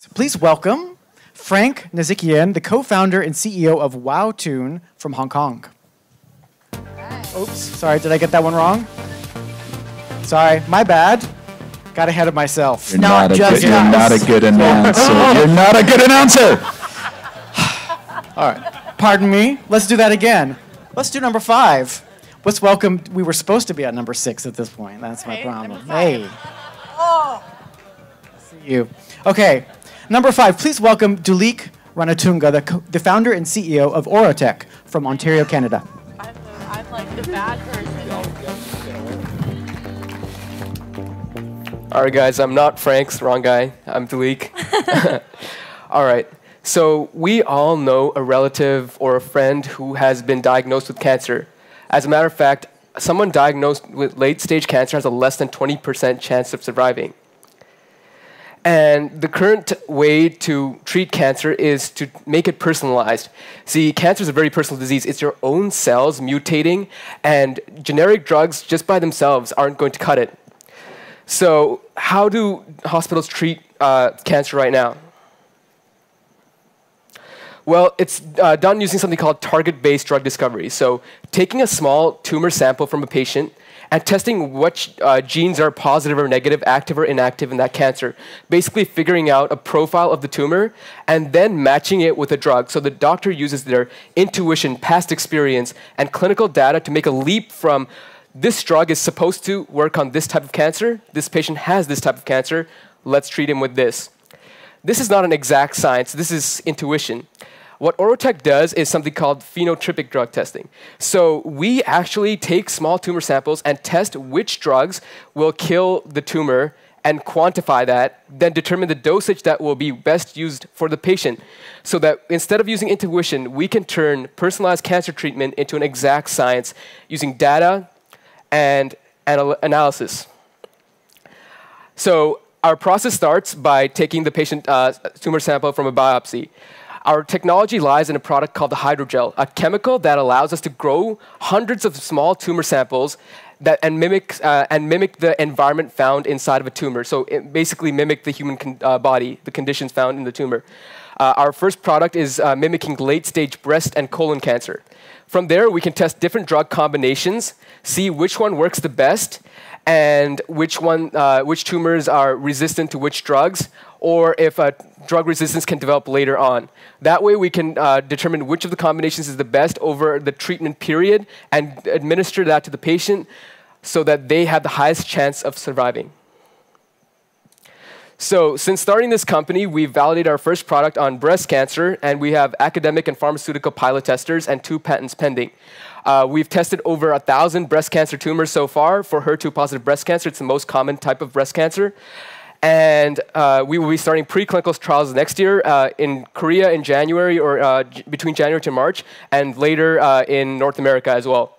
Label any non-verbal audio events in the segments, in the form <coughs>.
So please welcome Frank Nazikian, the co-founder and CEO of WowTune from Hong Kong. Oops, sorry, did I get that one wrong? Sorry, my bad. Got ahead of myself. You're not, a good, you're not a good announcer. You're not a good announcer. <sighs> All right, pardon me. Let's do that again. Let's do number five. Let's welcome. We were supposed to be at number six at this point. That's my Okay, problem. Hey. See you. Okay, number five. Please welcome Duleek Ranatunga, the, co- the founder and CEO of Ourotech from Ontario, Canada. I'm, the, I'm like the bad person. All right, guys, I'm not Frank's wrong guy. I'm Duleek. <laughs> <laughs> all right. So, we all know a relative or a friend who has been diagnosed with cancer. As a matter of fact, someone diagnosed with late stage cancer has a less than 20% chance of surviving. And the current way to treat cancer is to make it personalized. See, cancer is a very personal disease. It's your own cells mutating, and generic drugs just by themselves aren't going to cut it. So, how do hospitals treat uh, cancer right now? Well, it's uh, done using something called target based drug discovery. So, taking a small tumor sample from a patient and testing which uh, genes are positive or negative, active or inactive in that cancer. Basically, figuring out a profile of the tumor and then matching it with a drug. So, the doctor uses their intuition, past experience, and clinical data to make a leap from this drug is supposed to work on this type of cancer, this patient has this type of cancer, let's treat him with this. This is not an exact science, this is intuition. What Ourotech does is something called phenotypic drug testing. So we actually take small tumor samples and test which drugs will kill the tumor and quantify that, then determine the dosage that will be best used for the patient. So that instead of using intuition, we can turn personalized cancer treatment into an exact science using data and anal- analysis. So our process starts by taking the patient uh, tumor sample from a biopsy. Our technology lies in a product called the hydrogel, a chemical that allows us to grow hundreds of small tumor samples that, and, mimic, uh, and mimic the environment found inside of a tumor. So it basically mimic the human uh, body, the conditions found in the tumor. Uh, our first product is uh, mimicking late stage breast and colon cancer. From there, we can test different drug combinations, see which one works the best, and which, one, uh, which tumors are resistant to which drugs, or if uh, drug resistance can develop later on. That way, we can uh, determine which of the combinations is the best over the treatment period and administer that to the patient so that they have the highest chance of surviving. So, since starting this company, we've validated our first product on breast cancer, and we have academic and pharmaceutical pilot testers and two patents pending. Uh, we've tested over a thousand breast cancer tumors so far for HER2 positive breast cancer. It's the most common type of breast cancer. And uh, we will be starting preclinical trials next year uh, in Korea in January or uh, between January to March, and later uh, in North America as well.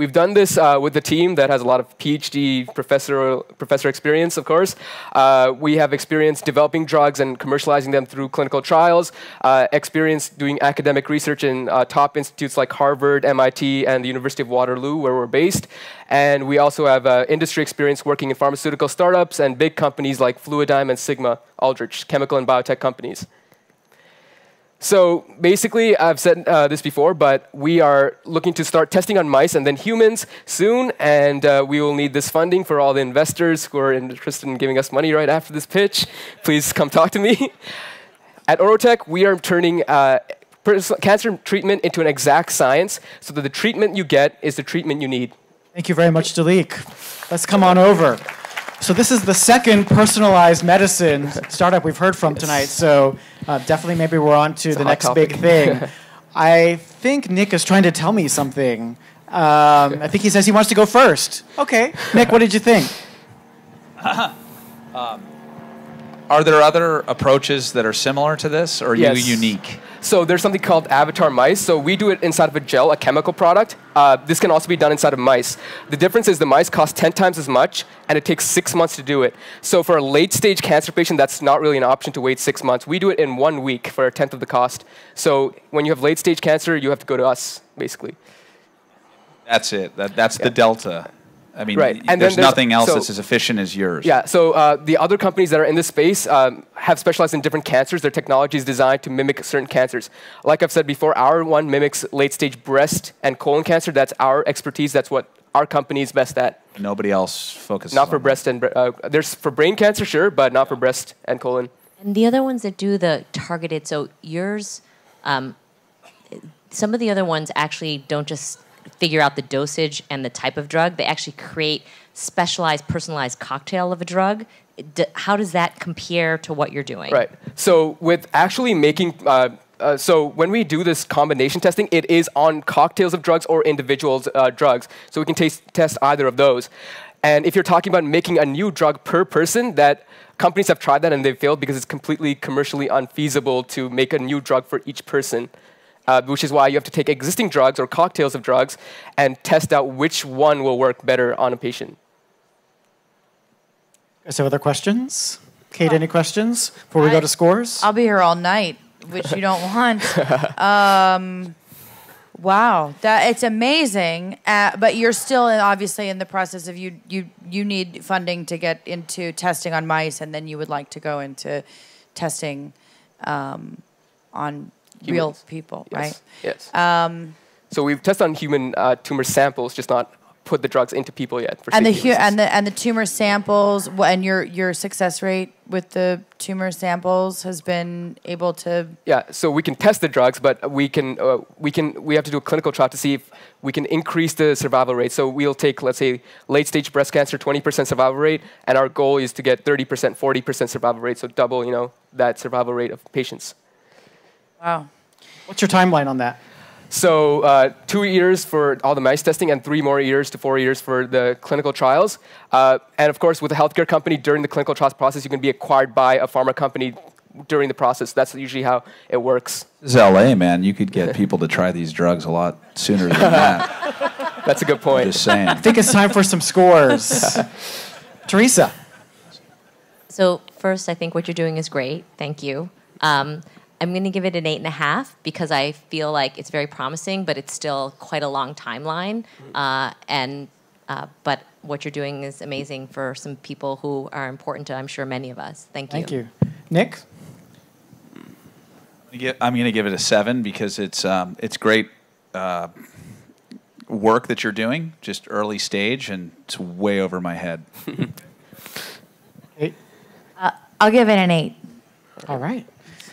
We've done this uh, with a team that has a lot of PhD professor, professor experience, of course. Uh, we have experience developing drugs and commercializing them through clinical trials, uh, experience doing academic research in uh, top institutes like Harvard, MIT, and the University of Waterloo, where we're based. And we also have uh, industry experience working in pharmaceutical startups and big companies like Fluidigm and Sigma Aldrich, chemical and biotech companies. So basically, I've said uh, this before, but we are looking to start testing on mice and then humans soon, and uh, we will need this funding for all the investors who are interested in giving us money right after this pitch. Please come talk to me. At Ourotech, we are turning uh, cancer treatment into an exact science so that the treatment you get is the treatment you need. Thank you very much, Duleek. Let's come on over. So this is the second personalized medicine <laughs> startup we've heard from tonight. So uh, definitely, maybe we're on to a the next topic. big thing. <laughs> I think Nick is trying to tell me something. Um, I think he says he wants to go first. Okay, <laughs> Nick, what did you think? <coughs> Are there other approaches that are similar to this, or are Yes. you unique? So there's something called avatar mice. So we do it inside of a gel, a chemical product. Uh, this can also be done inside of mice. The difference is the mice cost 10 times as much, and it takes six months to do it. So for a late stage cancer patient, that's not really an option to wait six months. We do it in one week for a tenth of the cost. So when you have late stage cancer, you have to go to us, basically. That's it. That, that's the delta. I mean, Right. And there's there's- nothing else so- that's as efficient as yours. Yeah, so uh, the other companies that are in this space um, have specialized in different cancers. Their technology is designed to mimic certain cancers. Like I've said before, our one mimics late stage breast and colon cancer. That's our expertise. That's what our company is best at. Nobody else focuses. Not for on breast and uh, there's for brain cancer, sure, but not for breast and colon. And the other ones that do the targeted, so yours, um, some of the other ones actually don't just figure out the dosage and the type of drug. They actually create specialized, personalized cocktail of a drug. D- how does that compare to what you're doing? Right. So with actually making, uh, uh, so when we do this combination testing, it is on cocktails of drugs or individuals uh, drugs. So we can test either of those. And if you're talking about making a new drug per person, that companies have tried that and they've failed because it's completely commercially unfeasible to make a new drug for each person. Uh, which is why you have to take existing drugs or cocktails of drugs and test out which one will work better on a patient. Is there other questions? Kate, any questions before we go to scores? I'll be here all night, which you don't want. <laughs> um, wow, that it's amazing. Uh, but you're still obviously in the process of you you you need funding to get into testing on mice, and then you would like to go into testing um, on real people, Yes. right? Yes. Um, so we've tested on human uh, tumor samples, just not put the drugs into people yet. For And the reasons. and the and the tumor samples and your your success rate with the tumor samples has been able to yeah, so we can test the drugs, but we can uh, we can we have to do a clinical trial to see if we can increase the survival rate. So we'll take let's say late stage breast cancer, 20% survival rate, and our goal is to get 30%, 40% survival rate, so double you know that survival rate of patients. Wow. What's your timeline on that? So uh, two years for all the mice testing and three more years to four years for the clinical trials. Uh, and of course, with a healthcare company, during the clinical trials process, you can be acquired by a pharma company during the process. That's usually how it works. This is LA, man. You could get people to try these drugs a lot sooner than that. <laughs> That's a good I'm point. just saying. I think it's time for some scores. <laughs> Teresa. So first, I think what you're doing is great. Thank you. Um, I'm going to give it an eight and a half because I feel like it's very promising, but it's still quite a long timeline. Uh, and uh, but what you're doing is amazing for some people who are important to, I'm sure, many of us. Thank you. Thank you. Nick? I'm going to give it a seven because it's um, it's great uh, work that you're doing, just early stage, and it's way over my head. <laughs> Kate? I'll give it an eight. All right.